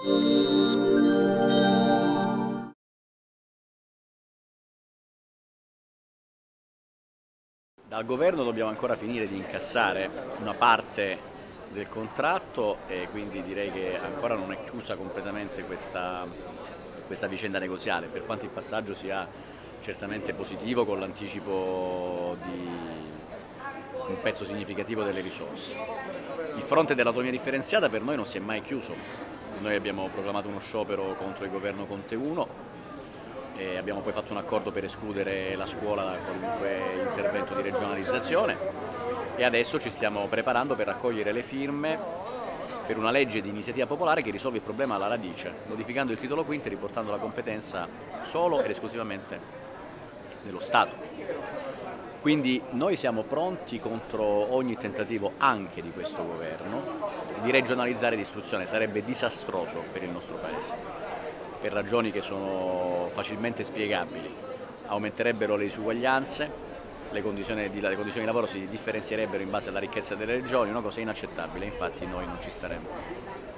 Dal governo dobbiamo ancora finire di incassare una parte del contratto e quindi direi che ancora non è chiusa completamente questa, questa vicenda negoziale, per quanto il passaggio sia certamente positivo con l'anticipo di un pezzo significativo delle risorse. Il fronte dell'autonomia differenziata per noi non si è mai chiuso, noi abbiamo proclamato uno sciopero contro il governo Conte 1 e abbiamo poi fatto un accordo per escludere la scuola da qualunque intervento di regionalizzazione e adesso ci stiamo preparando per raccogliere le firme per una legge di iniziativa popolare che risolve il problema alla radice, modificando il titolo quinto e riportando la competenza solo ed esclusivamente dello Stato. Quindi noi siamo pronti contro ogni tentativo anche di questo governo di regionalizzare l'istruzione, sarebbe disastroso per il nostro Paese, per ragioni che sono facilmente spiegabili, aumenterebbero le disuguaglianze, le condizioni, di, le condizioni di lavoro si differenzierebbero in base alla ricchezza delle regioni, una cosa inaccettabile, infatti noi non ci staremo.